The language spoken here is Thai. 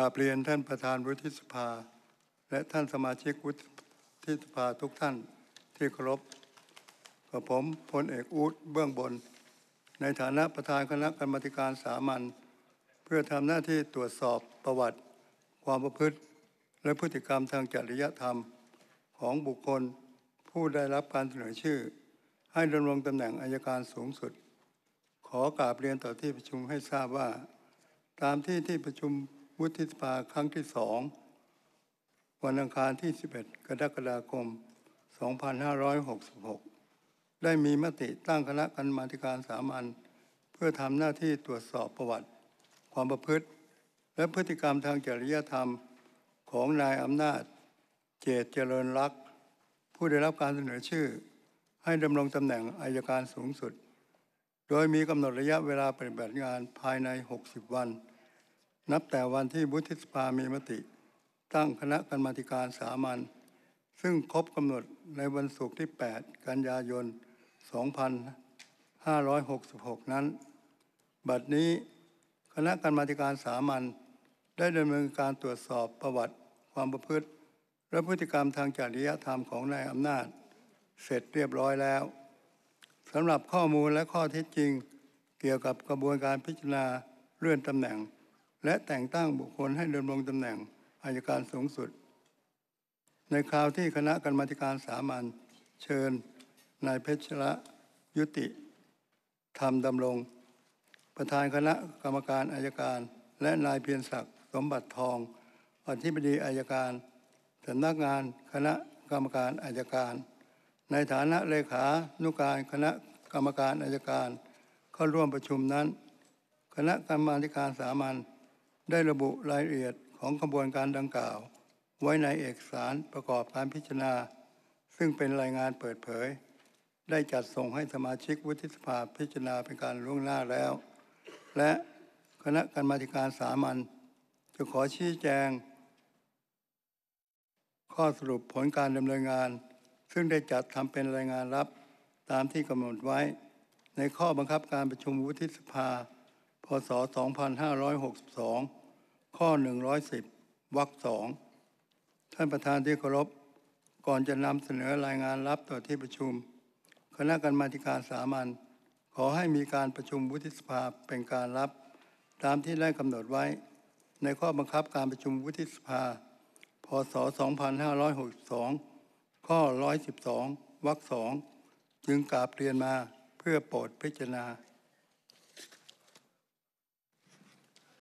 กราบเรียนท่านประธานวุฒิสภา และท่านสมาชิกวุฒิสภาทุกท่านที่เคารพกับผมพลเอกอูดเบื้องบน ในฐานะประธานคณะกรรติการสามัญเพื่อทำหน้าที่ตรวจสอบประวัติ ความประพฤติ และพฤติกรรมทางจริยธรรมของบุคคลผู้ได้รับการเสนอชื่อ ให้ดำรงตำแหน่งอายการสูงสุด ขอกราบเรียนต่อที่ประชุมให้ทราบว่า ตามที่ที่ประชุม วุฒิสภาครั้งที่สองวันอังคารที่ 11 กรกฎาคม 2566 ได้มีมติตั้งคณะกรรมาธิการสามัญเพื่อทำหน้าที่ตรวจสอบประวัติ ความประพฤติ และพฤติกรรมทางจริยธรรมของนายอำนาจ เจตเจริญรัก ผู้ได้รับการเสนอชื่อ ให้ดำรงตำแหน่งอายการสูงสุด โดยมีกำหนดระยะเวลาปฏิบัติงานภายใน 60 วัน นับแต่วันที่วุฒิสภามีมติ ตั้งคณะกรรมาธิการสามัญซึ่งครบกำหนดในวันศุกร์ที่ 8 กันยายน 2566 นั้น บัดนี้คณะกรรมาธิการสามัญได้ดำเนินการตรวจสอบประวัติความประพฤติ และพฤติกรรมทางจริยธรรมของนายอำนาจ เสร็จเรียบร้อยแล้วสำหรับข้อมูลและข้อเท็จจริง เกี่ยวกับกระบวนการพิจารณาเลื่อนตำแหน่ง และแต่งตั้งบุคคลให้ดำรงตำแหน่งอายการสูงสุด ในคราวที่คณะกรรมการสามัญเชิญนายเพชระยุติธรรมดำรง ประธานคณะกรรมการอายการ และนายเพียรศักดิ์สมบัติทองอธิบดีอายการสำนักงานคณะกรรมการอายการ ในฐานะเลขานุการคณะกรรมการอายการเข้าร่วมประชุมนั้น คณะกรรมาการสามัญ ได้ระบุรายละเอียดของกระบวนการดังกล่าว ไว้ในเอกสารประกอบการพิจารณา ซึ่งเป็นรายงานเปิดเผย ได้จัดส่งให้สมาชิกวุฒิสภาพิจารณาเป็นการล่วงหน้าแล้ว และคณะกรรมาการสามัญจะขอชี้แจง ข้อสรุปผลการดำเนินงาน ซึ่งได้จัดทำเป็นรายงานรับตามที่กำหนดไว้ ในข้อบังคับการประชุมวุฒิสภา พศ 2562 ข้อ 110วรรคสองท่านประธานที่เคารพก่อนจะนำเสนอรายงานรับต่อที่ประชุม คณะกรรมาการสามัญขอให้มีการประชุมวุฒิสภาเป็นการรับ ตามที่ได้กำหนดไว้ ในข้อบังคับการประชุมวุฒิสภา พศ 2562 ข้อ 112วรรคสองจึงกราบเรียนมาเพื่อโปรดพิจารณา